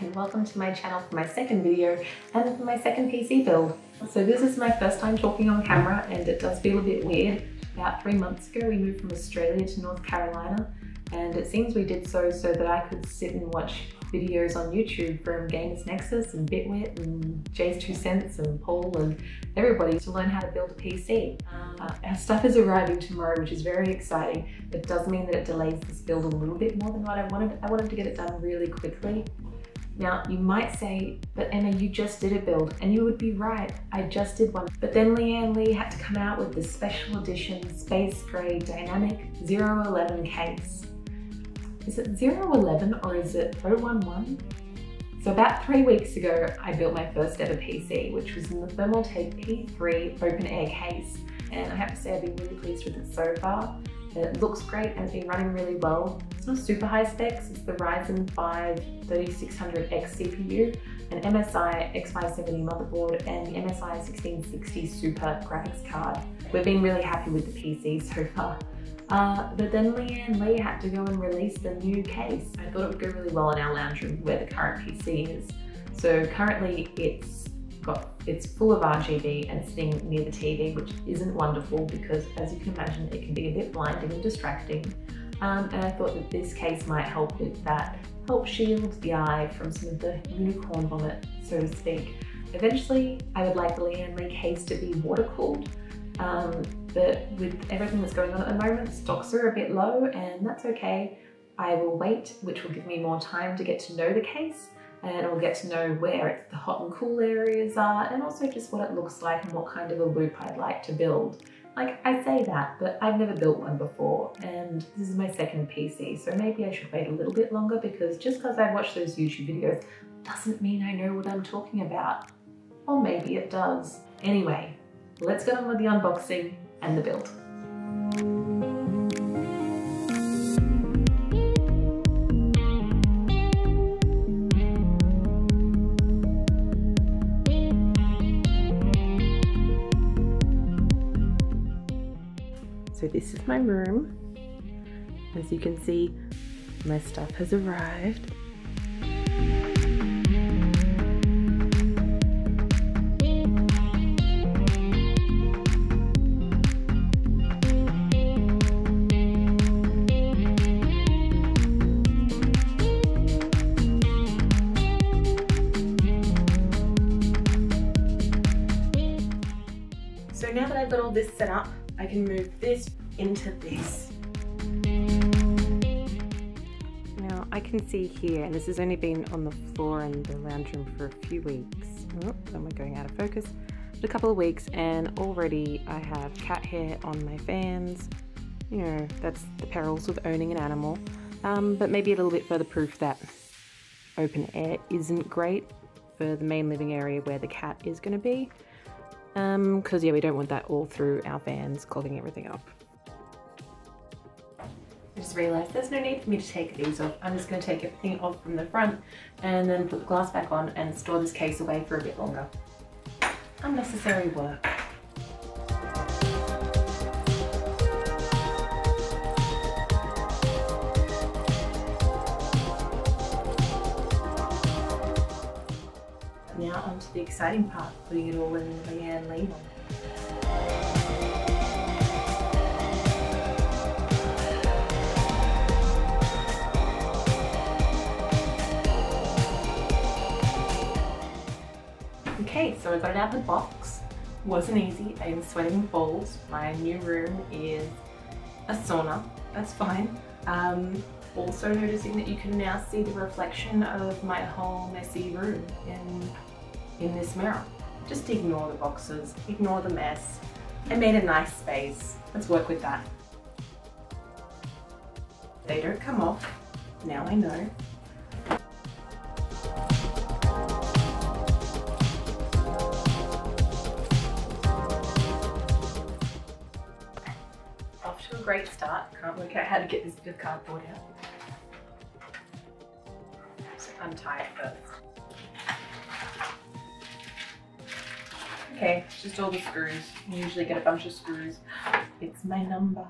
and welcome to my channel for my second video and for my second PC build. So this is my first time talking on camera and it does feel a bit weird. About three months ago we moved from Australia to North Carolina and it seems we did so so that I could sit and watch videos on YouTube from Gamers Nexus and Bitwit and Jay's Two Cents and Paul and everybody to learn how to build a PC. Uh, our stuff is arriving tomorrow, which is very exciting. It does mean that it delays this build a little bit more than what I wanted. I wanted to get it done really quickly. Now, you might say, but Emma, you just did a build, and you would be right, I just did one. But then Lian Li had to come out with the special edition Space Gray Dynamic 011 case. Is it 011 or is it 011? So about three weeks ago, I built my first ever PC, which was in the Thermaltake P3 open air case. And I have to say I've been really pleased with it so far. It looks great and it's been running really well. It's not super high specs, it's the Ryzen 5 3600X CPU, an MSI X570 motherboard, and the MSI 1660 Super graphics card. We've been really happy with the PC so far. Uh, but then Lian Li had to go and release the new case. I thought it would go really well in our lounge room where the current PC is. So currently it's got it's full of RGB and sitting near the TV, which isn't wonderful because as you can imagine, it can be a bit blinding and distracting. Um, and I thought that this case might help with that, help shield the eye from some of the unicorn vomit, so to speak. Eventually, I would like the Lian Li case to be water cooled um, but with everything that's going on at the moment, stocks are a bit low and that's okay. I will wait, which will give me more time to get to know the case and I'll get to know where the hot and cool areas are and also just what it looks like and what kind of a loop I'd like to build. Like I say that, but I've never built one before and this is my second PC, so maybe I should wait a little bit longer because just because I watch those YouTube videos doesn't mean I know what I'm talking about. Or maybe it does. Anyway, let's get on with the unboxing and the build. This is my room. As you can see, my stuff has arrived. So now that I've got all this set up, I can move this into this. Now I can see here, and this has only been on the floor in the lounge room for a few weeks. Oh, then we're going out of focus. a couple of weeks and already I have cat hair on my fans. You know, that's the perils of owning an animal. Um, but maybe a little bit further proof that open air isn't great for the main living area where the cat is going to be because um, yeah we don't want that all through our vans clogging everything up. I just realised there's no need for me to take these off. I'm just going to take everything off from the front and then put the glass back on and store this case away for a bit longer. Unnecessary work. The exciting part, putting it all in the Lian Li Okay, so I got it out of the box. Wasn't easy, I'm sweating balls. My new room is a sauna, that's fine. Um, also noticing that you can now see the reflection of my whole messy room in in this mirror. Just ignore the boxes, ignore the mess. I made a nice space. Let's work with that. They don't come off. Now I know. Off to a great start. Can't work out how to get this bit of cardboard out. So untie it first. Okay, just all the screws. You usually get a bunch of screws. It's my number.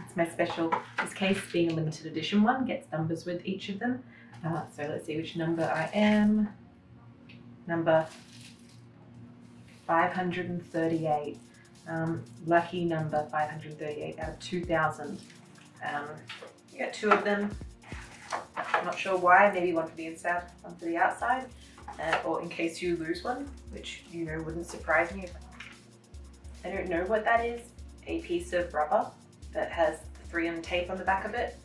It's my special. This case being a limited edition one gets numbers with each of them. Uh, so let's see which number I am. Number 538. Um, lucky number 538 out of 2000. Um, you got two of them. I'm not sure why, maybe one for the inside, one for the outside, uh, or in case you lose one, which you know wouldn't surprise me. I don't know what that is. A piece of rubber that has the 3M tape on the back of it.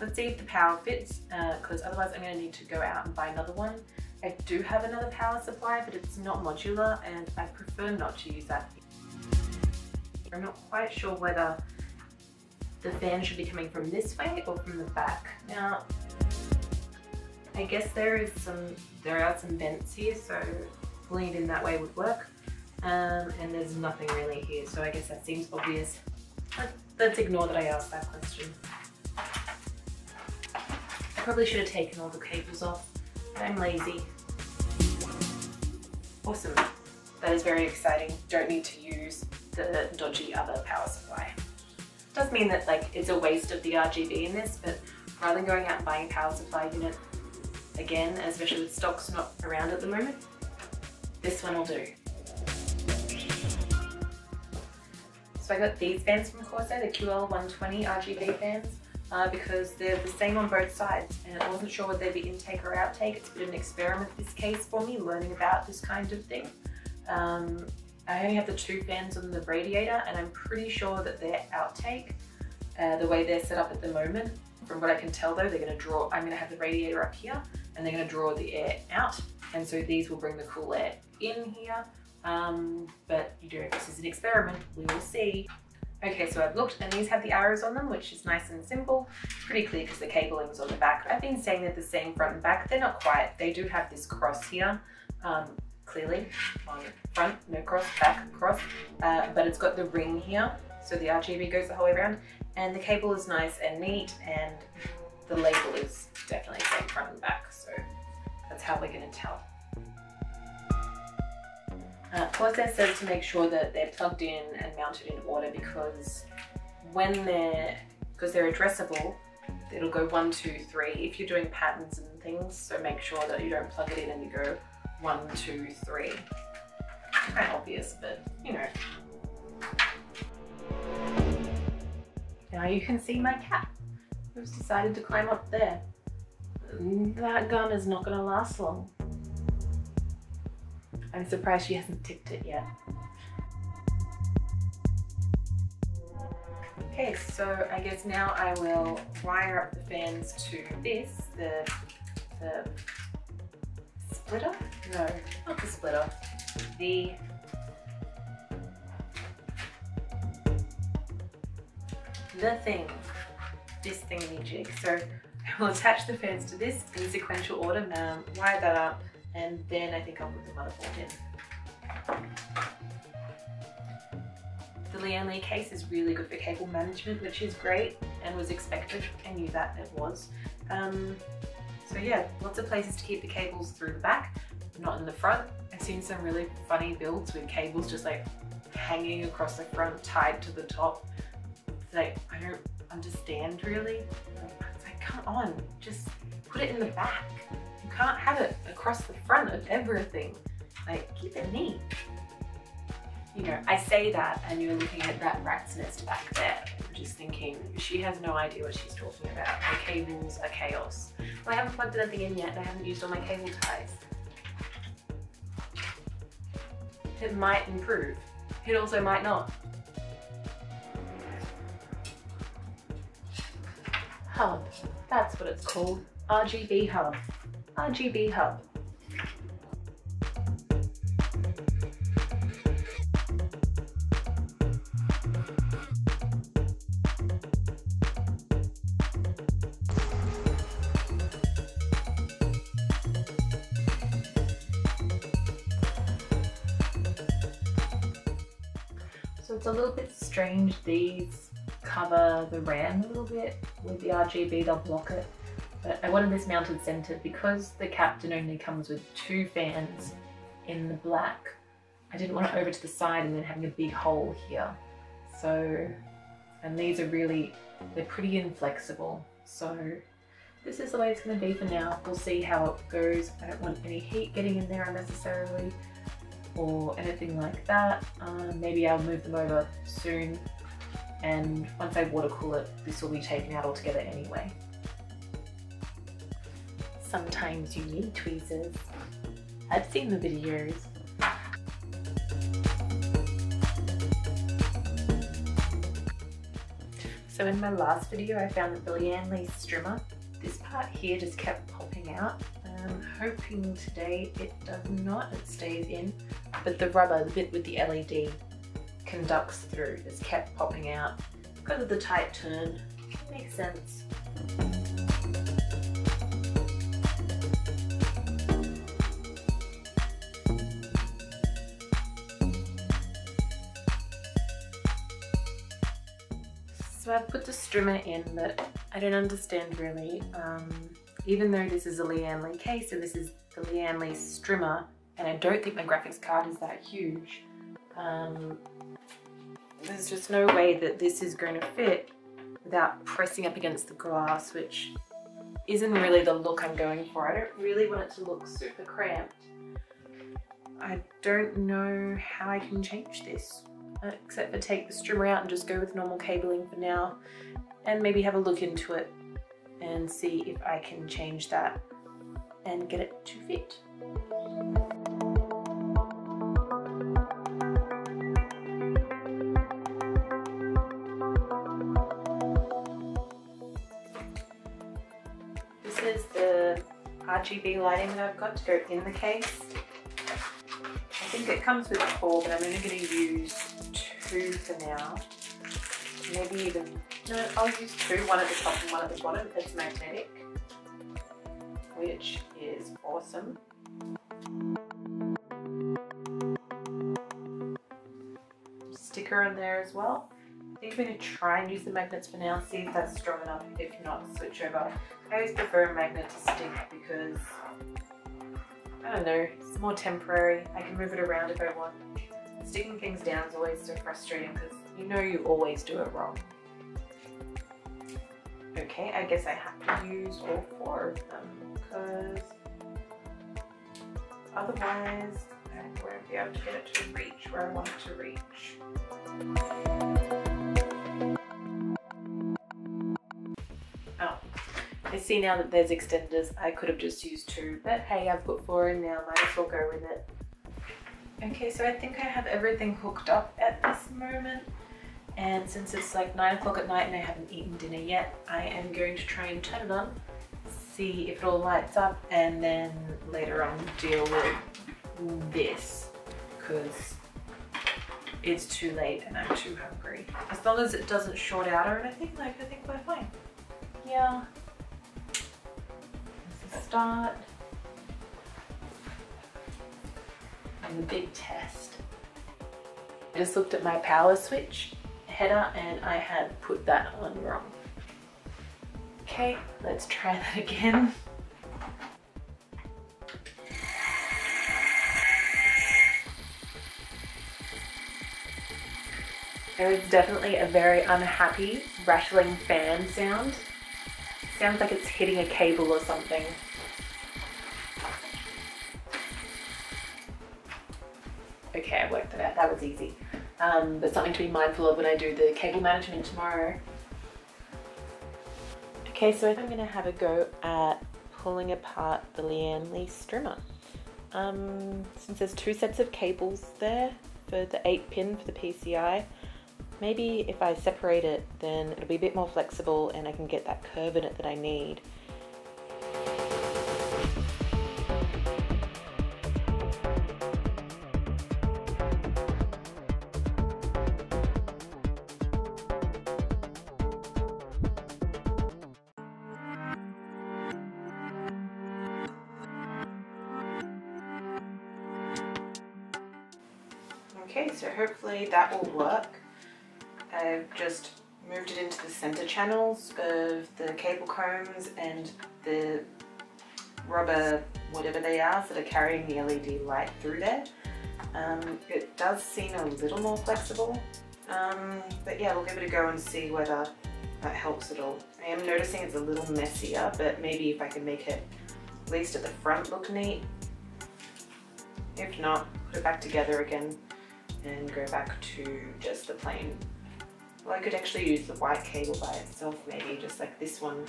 Let's see if the power fits, because uh, otherwise I'm going to need to go out and buy another one. I do have another power supply, but it's not modular, and I prefer not to use that. I'm not quite sure whether the fan should be coming from this way or from the back. Now, I guess there is some, there are some vents here, so pulling in that way would work. Um, and there's nothing really here, so I guess that seems obvious. Let's ignore that I asked that question. I probably should have taken all the cables off, but I'm lazy. Awesome. That is very exciting. Don't need to use the dodgy other power supply. Does mean that like it's a waste of the RGB in this, but rather than going out and buying a power supply unit again, especially with stocks not around at the moment, this one will do. So I got these fans from Corsair, the QL120 RGB fans uh, because they're the same on both sides and I wasn't sure whether they'd be intake or outtake. It's been an experiment this case for me, learning about this kind of thing. Um, I only have the two fans on the radiator and I'm pretty sure that they're outtake uh, the way they're set up at the moment. From what I can tell though, they're gonna draw, I'm gonna have the radiator up here and they're gonna draw the air out. And so these will bring the cool air in here. Um, but you know, this is an experiment, we will see. Okay, so I've looked and these have the arrows on them, which is nice and simple. It's pretty clear because the cabling is on the back. I've been saying they're the same front and back. They're not quite. They do have this cross here, um, clearly on front, no cross, back, cross. Uh, but it's got the ring here. So the RGB goes the whole way around. And the cable is nice and neat and the label is definitely same front and back. So that's how we're gonna tell. Uh, Corsair says to make sure that they're plugged in and mounted in order because when they're, because they're addressable, it'll go one, two, three if you're doing patterns and things. So make sure that you don't plug it in and you go one, two, three. Kind of obvious, but you know. Now you can see my cat who's decided to climb up there. That gun is not gonna last long. I'm surprised she hasn't tipped it yet. Okay, so I guess now I will wire up the fans to this, the, the splitter? No, not the splitter. The the thing, this thingy jig. So I will attach the fans to this in sequential order, um, wire that up, and then I think I'll put the motherboard in. The Lian Li case is really good for cable management, which is great and was expected. I knew that it was. Um, so yeah, lots of places to keep the cables through the back, not in the front. I've seen some really funny builds with cables just like hanging across the front, tied to the top. It's like, I don't understand really. It's like, come on, just put it in the back You can't have it across the front of everything. Like, keep it neat. You know, I say that and you're looking at that rat's nest back there, just thinking, she has no idea what she's talking about. My cables are chaos. Well, I haven't plugged anything in yet and I haven't used all my cable ties. It might improve. It also might not. Hub, that's what it's called. RGB hub. RGB hub. These cover the RAM a little bit with the RGB, they'll block it but I wanted this mounted centered because the Captain only comes with two fans in the black. I didn't want it over to the side and then having a big hole here. So And these are really, they're pretty inflexible. So this is the way it's going to be for now. We'll see how it goes. I don't want any heat getting in there unnecessarily or anything like that. Um, maybe I'll move them over soon and once I water cool it, this will be taken out altogether anyway. Sometimes you need tweezers. I've seen the videos. So in my last video I found the Lian Li Strimer. This part here just kept popping out. I'm hoping today it does not, it stays in, but the rubber, the bit with the LED, conducts through. It's kept popping out because of the tight turn. Makes sense. So I've put the Strimer in, but I don't understand really. Um, even though this is a Lian Li case and this is the Lian Li Strimer, and I don't think my graphics card is that huge, um, there's just no way that this is going to fit without pressing up against the glass, which isn't really the look I'm going for. I don't really want it to look super cramped. I don't know how I can change this except for take the Strimer out and just go with normal cabling for now and maybe have a look into it and see if I can change that and get it to fit. This is the RGB lighting that I've got to go in the case. I think it comes with four, but I'm only going to use two for now. Maybe even, no, I'll use two, one at the top and one at the bottom. It's magnetic, which is awesome. Sticker in there as well. I think I'm going to try and use the magnets for now, see if that's strong enough. If not, switch over. I always prefer a magnet to stick because, I don't know, it's more temporary. I can move it around if I want. Sticking things down is always so frustrating because you know you always do it wrong. Okay, I guess I have to use all four of them because otherwise I won't be able to get it to reach where I want it to reach. Oh, I see now that there's extenders. I could have just used two, but hey, I've put four in now, might as well go with it. Okay, so I think I have everything hooked up at this moment. And since it's like nine o'clock at night and I haven't eaten dinner yet, I am going to try and turn it on, see if it all lights up, and then later on deal with this because it's too late and I'm too hungry. As long as it doesn't short out or anything, like I think we're fine. Yeah. Let's start. and the big test. I just looked at my power switch header and I had put that on wrong. Okay, let's try that again. There is definitely a very unhappy rattling fan sound. Sounds like it's hitting a cable or something. Okay, I worked it out. That was easy. Um, but something to be mindful of when I do the cable management tomorrow. Okay, so I'm going to have a go at pulling apart the Lian Li Strimer. Um, since there's two sets of cables there for the 8 pin for the PCI, maybe if I separate it then it'll be a bit more flexible and I can get that curve in it that I need. Will work. I've just moved it into the center channels of the cable combs and the rubber whatever they are that are carrying the LED light through there. Um, it does seem a little more flexible. Um, but yeah, we'll give it a go and see whether that helps at all. I am noticing it's a little messier, but maybe if I can make it, at least at the front, look neat. If not, put it back together again and go back to just the plain. Well, I could actually use the white cable by itself maybe, just like this one.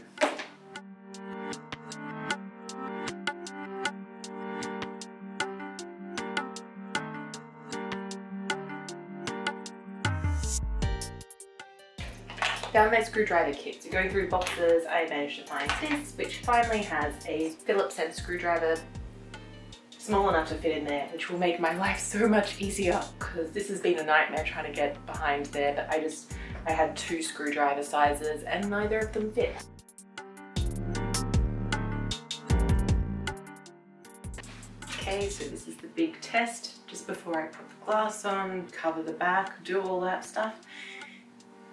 Found my screwdriver kit. So going through boxes, I managed to find this, which finally has a Phillips head screwdriver small enough to fit in there, which will make my life so much easier because this has been a nightmare trying to get behind there, but I just, I had two screwdriver sizes and neither of them fit. Okay, so this is the big test. Just before I put the glass on, cover the back, do all that stuff.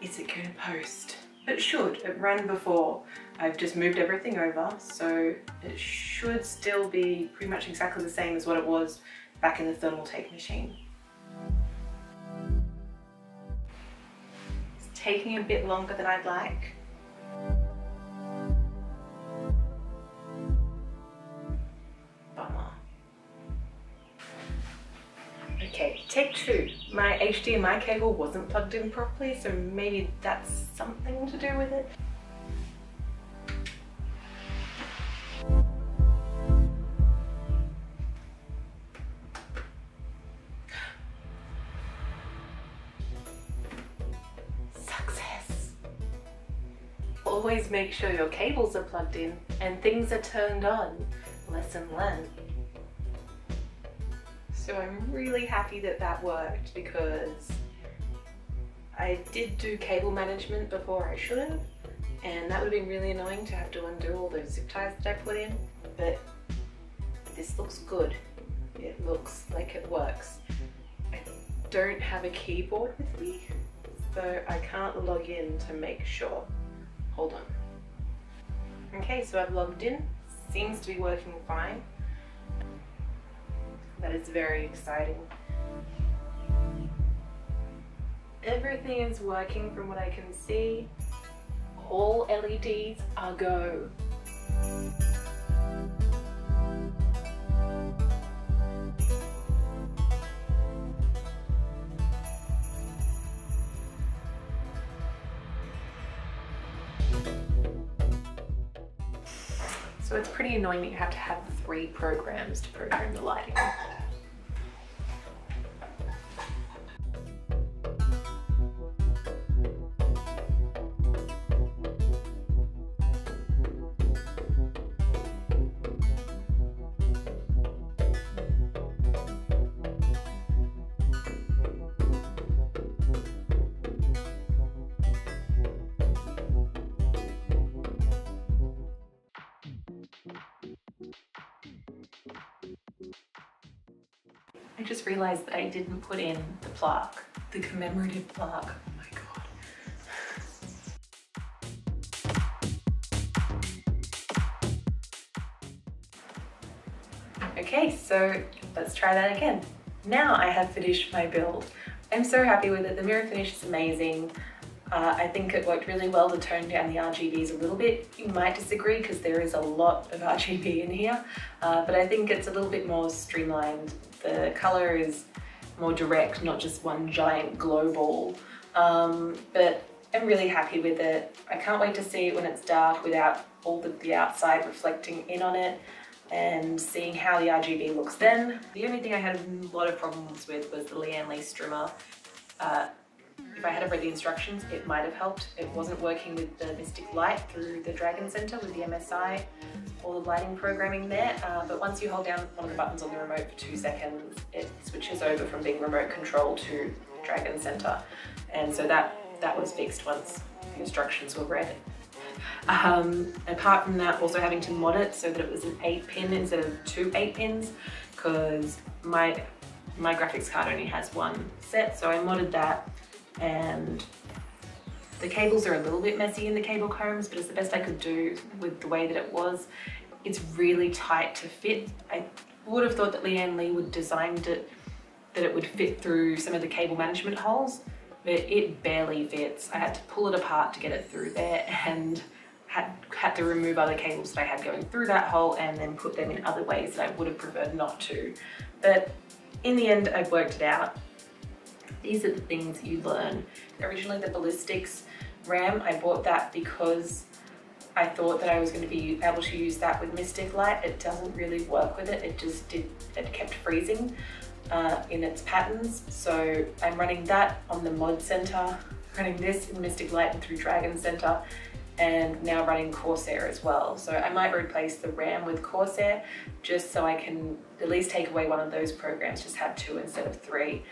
Is it gonna post? It should, it ran before. I've just moved everything over, so it should still be pretty much exactly the same as what it was back in the Thermaltake machine. It's taking a bit longer than I'd like. Bummer. Okay, take two. My HDMI cable wasn't plugged in properly, so maybe that's something to do with it. Make sure your cables are plugged in and things are turned on. Lesson learned. So I'm really happy that that worked because I did do cable management before I should have and that would have been really annoying to have to undo all those zip ties that I put in but this looks good. It looks like it works. I don't have a keyboard with me so I can't log in to make sure. Hold on. Okay, so I've logged in. Seems to be working fine. That is very exciting. Everything is working from what I can see. All LEDs are go. Annoying that you have to have three programs to program the lighting. Realized that I didn't put in the plaque, the commemorative plaque. Oh my god. Okay, so let's try that again. Now I have finished my build. I'm so happy with it. The mirror finish is amazing. Uh, I think it worked really well to tone down the RGBs a little bit. You might disagree because there is a lot of RGB in here, uh, but I think it's a little bit more streamlined. The color is more direct, not just one giant glow ball. Um, but I'm really happy with it. I can't wait to see it when it's dark without all the, the outside reflecting in on it and seeing how the RGB looks then. The only thing I had a lot of problems with was the Lian Li Strimer. Uh, if I had read the instructions, it might have helped. It wasn't working with the Mystic Light through the Dragon Center with the MSI, all the lighting programming there. Uh, but once you hold down one of the buttons on the remote for two seconds, it switches over from being remote control to Dragon Center. And so that, that was fixed once the instructions were read. Um, apart from that, also having to mod it so that it was an eight pin instead of two eight pins, because my, my graphics card only has one set. So I modded that and the cables are a little bit messy in the cable combs, but it's the best I could do with the way that it was. It's really tight to fit. I would have thought that Lian Li would designed it that it would fit through some of the cable management holes, but it barely fits. I had to pull it apart to get it through there and had, had to remove other cables that I had going through that hole and then put them in other ways that I would have preferred not to. But in the end, I've worked it out. These are the things you learn. Originally the Ballistix RAM, I bought that because I thought that I was going to be able to use that with Mystic Light. It doesn't really work with it. It just did, it kept freezing uh, in its patterns. So I'm running that on the Mod Center, running this in Mystic Light and through Dragon Center, and now running Corsair as well. So I might replace the RAM with Corsair just so I can at least take away one of those programs, just have two instead of three.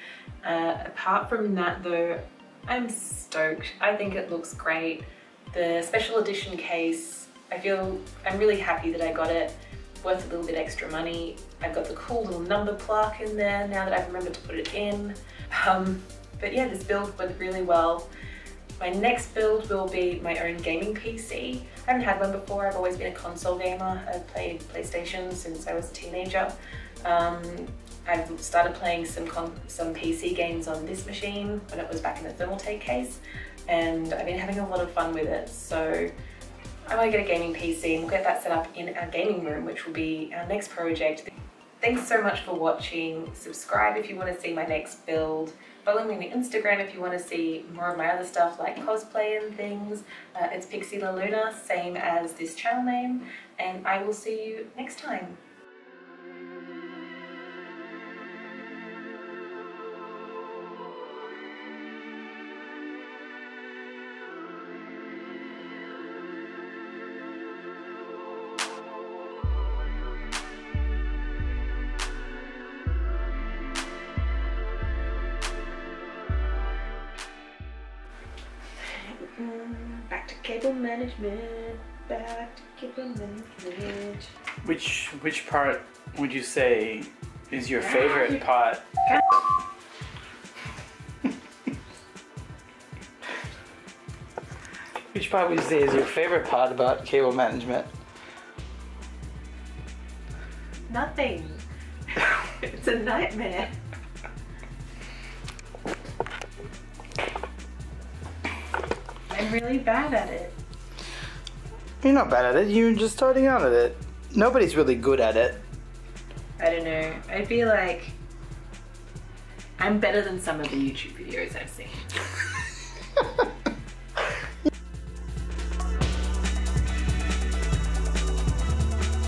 Uh, apart from that though, I'm stoked. I think it looks great. The special edition case, I feel, I'm really happy that I got it. Worth a little bit extra money. I've got the cool little number plaque in there now that I've remembered to put it in. Um, but yeah, this build went really well. My next build will be my own gaming PC. I haven't had one before, I've always been a console gamer. I've played PlayStation since I was a teenager. Um, I've started playing some some PC games on this machine when it was back in the Thermaltake case and I've been having a lot of fun with it. So I want to get a gaming PC and we'll get that set up in our gaming room, which will be our next project. Thanks so much for watching. Subscribe if you want to see my next build. Follow me on Instagram if you want to see more of my other stuff like cosplay and things. Uh, it's Pixie La Luna, same as this channel name. And I will see you next time. Management. Back to cable management. Which which part would you say is your favorite part? which part would you say is your favorite part about cable management? Nothing. it's a nightmare. I'm really bad at it. You're not bad at it. You're just starting out at it. Nobody's really good at it. I don't know. I feel like I'm better than some of the YouTube videos I've seen.